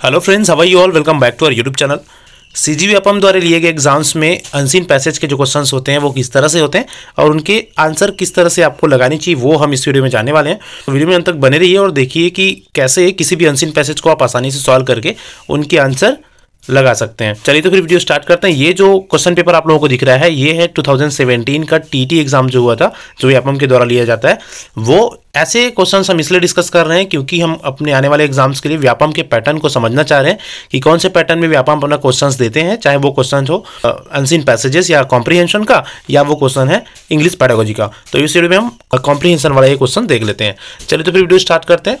Hello friends how are you all welcome back to our YouTube channel C G appam द्वारा लिए गए exams में unseen passage के जो क्वेश्चन होते हैं, वो किस तरह से होते हैं और उनके आंसर किस तरह से आपको लगानी चाहिए, वो हम इस वीडियो में जाने वाले हैं। तो वीडियो में अंत तक बने रहिए और देखिए कि कैसे किसी भी अनसीन पैसेज को आप आसानी से सॉल्व करके उनके आंसर लगा सकते हैं। चलिए तो फिर वीडियो स्टार्ट करते हैं। ये जो क्वेश्चन पेपर आप लोगों को दिख रहा है, ये है 2017 का टीटी एग्ज़ाम जो हुआ था, जो व्यापम के द्वारा लिया जाता है। वो ऐसे क्वेश्चन हम इसलिए डिस्कस कर रहे हैं क्योंकि हम अपने आने वाले एग्ज़ाम्स के लिए व्यापम के पैटर्न को समझना चाह रहे हैं कि कौन से पैटर्न में व्यापम अपना क्वेश्चंस देते हैं, चाहे वो क्वेश्चन हो अनसिन पैसेजेस या कॉम्प्रीहेंशन का, या वो क्वेश्चन है इंग्लिश पैडागोजी का। तो इस वीडियो में हम कॉम्प्रीहेंशन वाला ये क्वेश्चन देख लेते हैं। चलिए तो फिर वीडियो स्टार्ट करते हैं।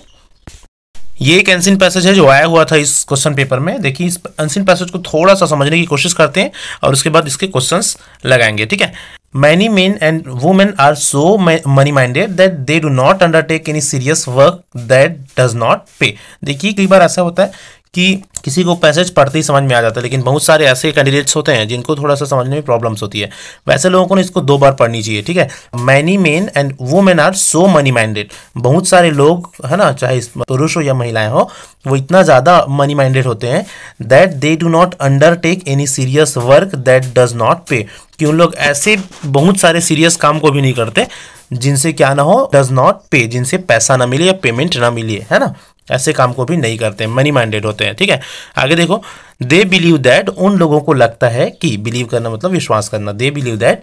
ये एक एंसिन पैसेज है जो आया हुआ था इस क्वेश्चन पेपर में। देखिए, इस एंसिन पैसेज को थोड़ा सा समझने की कोशिश करते हैं और उसके बाद इसके क्वेश्चन लगाएँगे, ठीक है? Many men and women are so money minded that they do not undertake any serious work that does not pay देखिए, कई बार ऐसा होता है कि किसी को पैसेज पढ़ते ही समझ में आ जाता है, लेकिन बहुत सारे ऐसे कैंडिडेट्स होते हैं जिनको थोड़ा सा समझने में प्रॉब्लम्स होती है। वैसे लोगों को इसको दो बार पढ़नी चाहिए, ठीक है? Many men and women are so money minded बहुत सारे लोग, है ना, चाहे पुरुष हो या महिलाएँ हो, वो इतना ज़्यादा मनी माइंडेड होते हैं that they do not undertake any serious work that does not pay कि उन लोग ऐसे बहुत सारे सीरियस काम को भी नहीं करते जिनसे क्या ना हो डज नॉट पे जिनसे पैसा ना मिले या पेमेंट ना मिले, है ना? ऐसे काम को भी नहीं करते मनी माइंडेड होते हैं, ठीक है? आगे देखो दे बिलीव दैट उन लोगों को लगता है कि बिलीव करना मतलब विश्वास करना they believe that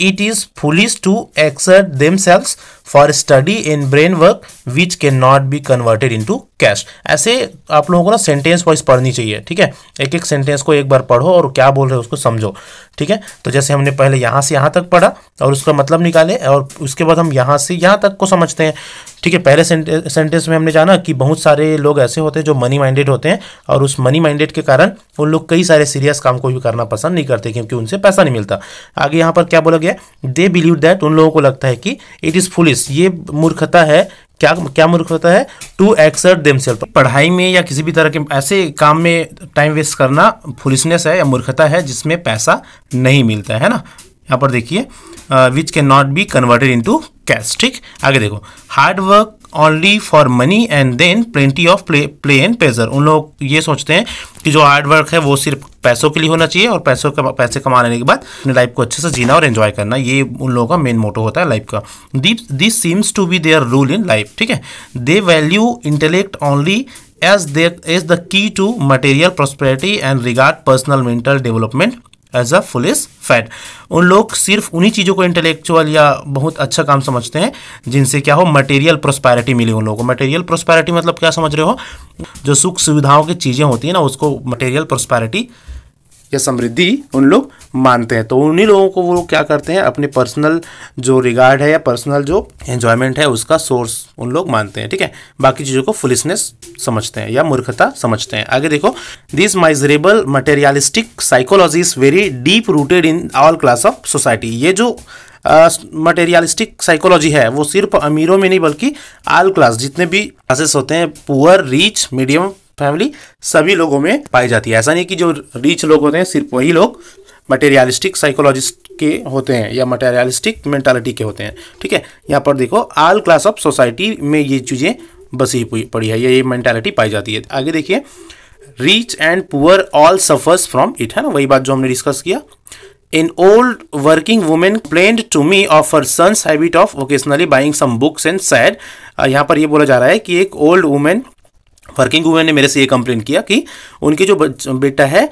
it it is foolish to exert themselves for study in brain work which cannot be converted into cash. ऐसे आप लोगों को ना सेंटेंस वाइज पढ़नी चाहिए, ठीक है? एक एक सेंटेंस को एक बार पढ़ो और क्या बोल रहे हो उसको समझो, ठीक है? तो जैसे हमने पहले यहाँ से यहाँ तक पढ़ा और उसका मतलब निकाले और उसके बाद हम यहाँ से यहाँ तक को समझते हैं। ठीक है, पहले सेंटेंस में हमने जाना कि बहुत सारे लोग ऐसे होते हैं जो मनी माइंडेड होते हैं और उस मनी माइंडेड के कारण उन लोग कई सारे सीरियस काम को भी करना पसंद नहीं करते क्योंकि उनसे पैसा नहीं मिलता। आगे यहाँ पर क्या बोला गया? दे बिलीव दैट उन लोगों को लगता है कि इट इज़ फुलिस ये मूर्खता है। क्या क्या मूर्खता है? टू एक्सर्ट देम सेल्फ पढ़ाई में या किसी भी तरह के ऐसे काम में टाइम वेस्ट करना फुलिसनेस है या मूर्खता है जिसमें पैसा नहीं मिलता है ना? यहाँ पर देखिए which can not be converted into cash ठीक? आगे देखो hard work only for money and then plenty of play play and pleasure उन लोग ये सोचते हैं कि जो हार्ड वर्क है वो सिर्फ़ पैसों के लिए होना चाहिए और पैसों का, पैसे कमा लेने के बाद अपनी लाइफ को अच्छे से जीना और एंजॉय करना। ये उन लोगों का मेन मोटो होता है लाइफ का। This seems to be their rule in life ठीक है? They value intellect only as their as the key to material prosperity and regard personal mental development as a foolish fad उन लोग सिर्फ़ उन्हीं चीज़ों को इंटेलेक्चुअल या बहुत अच्छा काम समझते हैं, जिनसे क्या हो मटेरियल प्रोस्पैरिटी मिली उन लोगों को। मटेरियल प्रोस्पैरिटी मतलब क्या समझ रहे हो? जो सुख सुविधाओं की चीज़ें होती हैं ना, उसको मटेरियल प्रोस्पैरिटी या समृद्धि उन लोग मानते हैं। तो उन्हीं लोगों को वो क्या करते हैं? अपने पर्सनल जो रिगार्ड है या पर्सनल जो एंजॉयमेंट है उसका सोर्स उन लोग मानते हैं ठीक है? बाकी चीज़ों को फुलिसनेस समझते हैं या मूर्खता समझते हैं। आगे देखो this miserable materialistic psychology is very deep rooted in all class of society ये जो मटेरियलिस्टिक uh, साइकोलॉजी है वो सिर्फ़ अमीरों में नहीं बल्कि आल क्लास जितने भी क्लासेस होते हैं पुअर रिच मीडियम फैमिली सभी लोगों में पाई जाती है। ऐसा नहीं कि जो रिच लोग होते हैं, सिर्फ़ वही लोग मटेरियलिस्टिक साइकोलॉजिस्ट के होते हैं या मटेरियलिस्टिक मेंटालिटी के होते हैं। ठीक है? यहाँ पर देखो आल क्लास ऑफ़ सोसाइटी में ये चीज़ें बसी पड़ी है। ये मेंटालिटी पाई जाती है। आगे देखिए rich and poor all suffers from it है ना? वही बात जो हमने डिस्कस किया। An old working women complained to me of her sons habit of vocationally buying some books and said यहाँ पर ये बोला जा रहा है कि एक ओल्ड वुमेन वर्किंग वुमेन ने मेरे से ये कंप्लेन किया कि उनकी जो बेटा है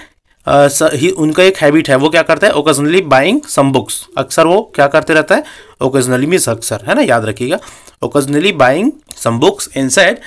आ, ही उनका एक हैबिट है वो क्या करता है ओकेजनली बाइंग सम बुक्स अक्सर वो क्या करते रहता है ओकेजनली मीन्स अक्सर है ना याद रखिएगा। Occasionally buying some books inside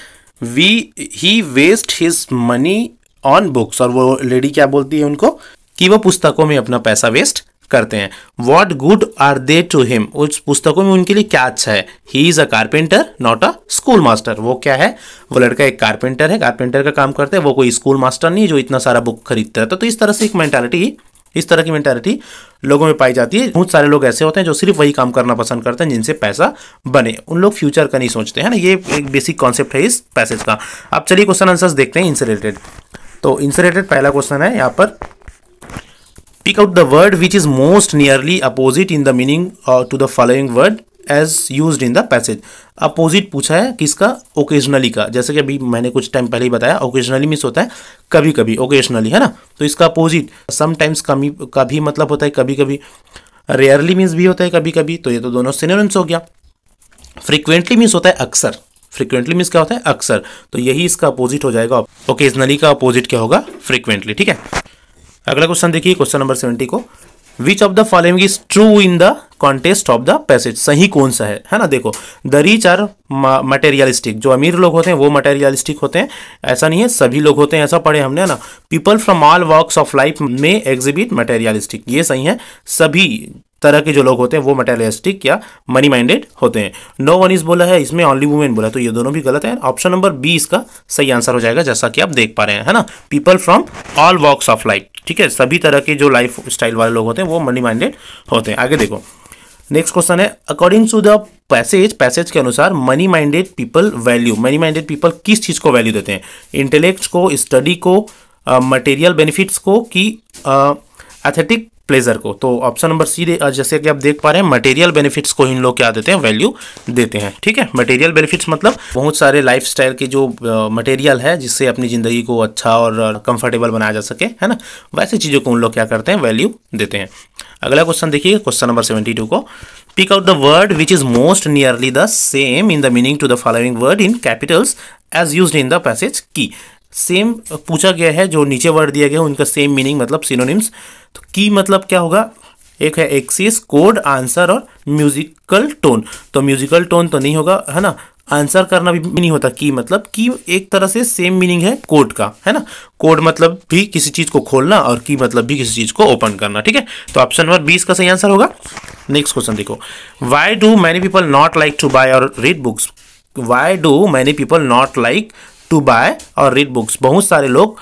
we he waste his money on books और वो लेडी क्या बोलती है उनको कि वो पुस्तकों में अपना पैसा वेस्ट करते हैं। What good are they to him उस पुस्तकों में उनके लिए क्या अच्छा है? He is a carpenter not a school master वो क्या है? वो लड़का एक कारपेंटर है कारपेंटर का काम करते हैं वो कोई स्कूल मास्टर नहीं जो इतना सारा बुक खरीदता है। तो, तो इस तरह से एक मेंटालिटी इस तरह की मेंटालिटी लोगों में पाई जाती है। बहुत सारे लोग ऐसे होते हैं जो सिर्फ़ वही काम करना पसंद करते हैं जिनसे पैसा बने। उन लोग फ्यूचर का नहीं सोचते हैं ना? ये एक बेसिक कॉन्सेप्ट है इस पैसेज का। अब चलिए क्वेश्चन आंसर्स देखते हैं इनसे रिलेटेड तो इनसे रिलेटेड पहला क्वेश्चन है यहाँ पर pick out the word which is most nearly opposite in the meaning uh, to the following word as use in the passage opposite पूछा है किसका? ओकेजनली का। जैसे कि अभी मैंने कुछ टाइम पहले ही बताया ओकेजनली मीन्स होता है कभी कभी ओकेजनली है ना? तो इसका अपोजिट समटाइम्स कमी का भी मतलब होता है कभी कभी रेयरली मीन्स भी होता है कभी कभी तो ये तो दोनों सिनोनिम्स हो गया। फ्रिक्वेंटली मीन्स होता है अक्सर। फ्रिक्वेंटली मीन्स क्या होता है? अक्सर। तो यही इसका अपोजिट हो जाएगा। ओकेजनली का अपोजिट क्या होगा? फ्रिक्वेंटली ठीक है? अगला क्वेश्चन देखिए क्वेश्चन नंबर सेवेंटी को। Which of the following is true in the context of the passage सही कौन सा है? है ना? देखो द रिच आर मटेरियलिस्टिक जो अमीर लोग होते हैं, वो मटेरियलिस्टिक होते हैं। ऐसा नहीं है, सभी लोग होते हैं, ऐसा पढ़े हमने, है ना? People from all work of life में एग्जिबिट मटेरियलिस्टिक ये सही है। सभी तरह के जो लोग होते हैं वो मटेरियलिस्टिक या मनी माइंडेड होते हैं। नो वन इज़ बोला है इसमें ओनली वुमेन बोला तो ये दोनों भी गलत है। ऑप्शन नंबर बी इसका सही आंसर हो जाएगा जैसा कि आप देख पा रहे हैं है ना? People from all walks of life ठीक है? सभी तरह के जो लाइफ स्टाइल वाले लोग होते हैं वो मनी माइंडेड होते हैं। आगे देखो। नेक्स्ट क्वेश्चन है according to the passage passage के अनुसार money minded people value money minded people किस चीज़ को वैल्यू देते हैं? इंटेलेक्ट को स्टडी को मटेरियल uh, बेनिफिट्स को कि एथेटिक प्लेजर को। तो ऑप्शन नंबर सी जैसे कि आप देख पा रहे हैं मटेरियल बेनिफिट्स को इन लोग क्या देते हैं? वैल्यू देते हैं, ठीक है? मटेरियल बेनिफिट्स मतलब बहुत सारे लाइफ के जो मटेरियल है, जिससे अपनी ज़िंदगी को अच्छा और कंफर्टेबल बनाया जा सके, है ना? वैसी चीज़ों को उन लोग क्या करते हैं? वैल्यू देते हैं। अगला क्वेश्चन देखिए क्वेश्चन नंबर सेवेंटी टू को। Pick out the word which is most nearly the same in the meaning to the following word in capitals as use in the passage की सेम पूछा गया है, जो नीचे वर्ड दिया गया है, उनका सेम मीनिंग मतलब सिनोनिम्स तो की मतलब क्या होगा? एक है एक्सिस कोड आंसर और म्यूजिकल टोन तो म्यूजिकल टोन तो नहीं होगा, है ना? आंसर करना भी नहीं होता, की मतलब की एक तरह से सेम मीनिंग है कोड का, है ना? कोड मतलब भी किसी चीज़ को खोलना और की मतलब भी किसी चीज़ को ओपन करना, ठीक है? तो ऑप्शन नंबर बीस का सही आंसर होगा। नेक्स्ट क्वेश्चन देखो। Why do many people not like to buy or read books why do many people not like to buy or read books बहुत सारे लोग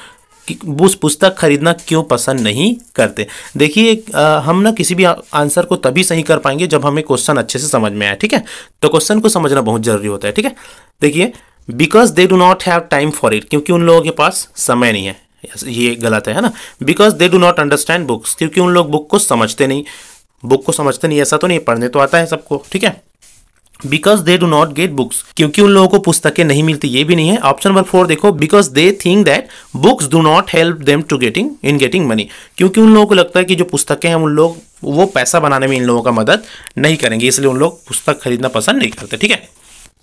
उस पुस्तक खरीदना क्यों पसंद नहीं करते? देखिए हम ना किसी भी आंसर को तभी सही कर पाएँगे जब हमें क्वेश्चन अच्छे से समझ में आए, ठीक है? तो क्वेश्चन को समझना बहुत ज़रूरी होता है, ठीक है? देखिए because they do not have time for it क्योंकि उन लोगों के पास समय नहीं है। ये गलत है ना? Because they do not understand books क्योंकि उन लोग बुक को समझते नहीं। बुक को समझते नहीं, ऐसा तो नहीं पढ़ने तो आता है सबको, ठीक है? Because they do not get books क्योंकि उन लोगों को पुस्तकें नहीं मिलती, ये भी नहीं है। ऑप्शन नंबर फोर देखो because they think that books do not help them to getting in getting money क्योंकि उन लोगों को लगता है कि जो पुस्तकें हैं, उन लोग, वो पैसा बनाने में इन लोगों का मदद नहीं करेंगे, इसलिए उन लोग पुस्तक खरीदना पसंद नहीं करते, ठीक है?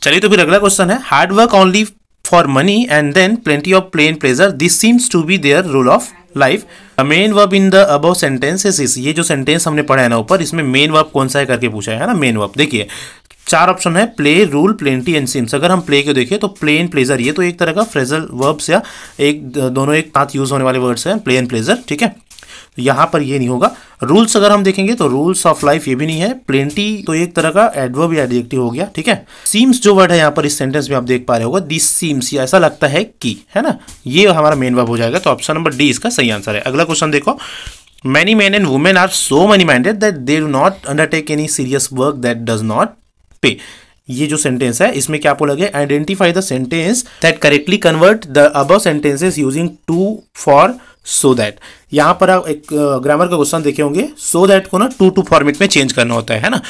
चलिए तो फिर अगला क्वेश्चन है। Hard work only for money and then plenty of plain pleasure this seems to be their rule of life main verb in the above sentences ये जो सेंटेंस हमने पढ़ा है ना ऊपर, इसमें मेन वर्ब कौन सा है करके पूछा है ना? मेन वर्ब देखिए चार ऑप्शन है play rule plenty and seems अगर हम प्ले को देखें तो प्लेन प्लेजर ये तो एक तरह का फ्रेजल वर्ब्स या एक दोनों एक साथ यूज़ होने वाले वर्ड्स हैं प्ले एंड प्लेजर ठीक है? तो यहाँ पर ये नहीं होगा। रूल्स अगर हम देखेंगे तो रूल्स ऑफ़ लाइफ ये भी नहीं है। प्लेंटी तो एक तरह का एडवर्ब या एडजेक्टिव हो गया, ठीक है? सीम्स जो वर्ड है यहाँ पर इस सेंटेंस में आप देख पा रहे होगा दिस सीम्स ऐसा लगता है कि, है ना? ये हमारा मेन वर्ब हो जाएगा तो ऑप्शन नंबर डी इसका सही आंसर है। अगला क्वेश्चन देखो। Many men and women are so money minded that they do not undertake any serious work that does not pay. ये जो सेंटेंस है, इसमें क्या बोला गया? Identify the sentence that correctly convert the above sentences using too for so that यहाँ पर आप एक ग्रामर का क्वेश्चन देखे होंगे। सो दैट को ना टू टू फॉर्मेट में चेंज करना होता है ना?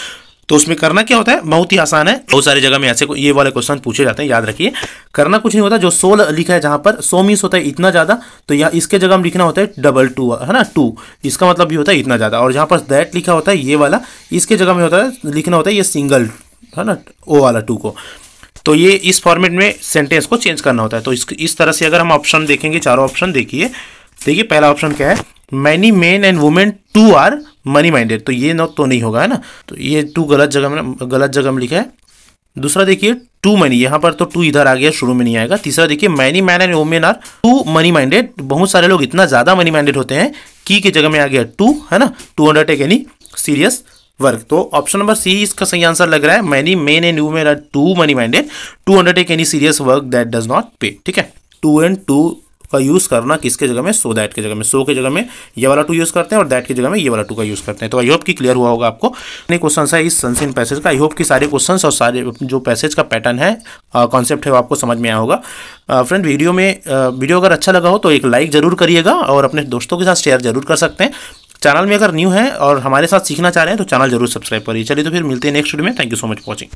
तो उसमें करना क्या होता है? बहुत ही आसान है। बहुत सारी जगह में ऐसे ये वाले क्वेश्चन पूछे जाते हैं, याद रखिए। करना कुछ नहीं होता, जो सो लिखा है जहाँ पर सो मीस होता है इतना ज़्यादा। तो यहाँ इसके जगह में लिखना होता है डबल टू है ना? टू इसका मतलब भी होता है इतना ज़्यादा। और जहाँ पर दैट लिखा होता है ये वाला, इसके जगह में होता है, लिखना होता है ये सिंगल है ना, ओ वाला टू को। तो ये इस फॉर्मेट में सेंटेंस को चेंज करना होता है। तो इस इस तरह से अगर हम ऑप्शन देखेंगे, चारों ऑप्शन देखिए। देखिए, पहला ऑप्शन क्या है? Many men and women too are money minded तो ये नो तो नहीं होगा, है ना? तो ये टू गलत जगह में, गलत जगह में लिखा है। दूसरा देखिए टू मनी यहाँ पर तो टू इधर आ गया, शुरू में नहीं आएगा। तीसरा देखिए many men and women are too money minded बहुत सारे लोग इतना ज़्यादा मनी माइंडेड होते हैं, की के जगह में आ गया टू है ना? To undertake any serious work तो ऑप्शन नंबर सी इसका सही आंसर लग रहा है। मैनी मेन एंड यू मेरा too money minded to undertake any serious work that does not pay ठीक है? टू एंड टू का यूज़ करना किसके जगह में? सो so दैट के जगह में। सो so के जगह में ये वाला टू यूज़ करते हैं और दैट की जगह में ये वाला टू का यूज़ करते हैं। तो आई होप की क्लियर हुआ होगा आपको। क्वेश्चन है इस सनसिन पैसेज का? आई होप की सारे क्वेश्चन और सारे जो पैसेज का पैटर्न है कॉन्सेप्ट है वो आपको समझ में आया होगा। फ्रेंड वीडियो में वीडियो अगर अच्छा लगा हो तो एक लाइक ज़रूर करिएगा और अपने दोस्तों के साथ शेयर ज़रूर कर सकते हैं। चैनल में अगर न्यू है और हमारे साथ सीखना चाह रहे हैं तो चैनल ज़रूर सब्सक्राइब करिए। चलिए तो फिर मिलते हैं नेक्स्ट वीडियो में। Thank you so much watching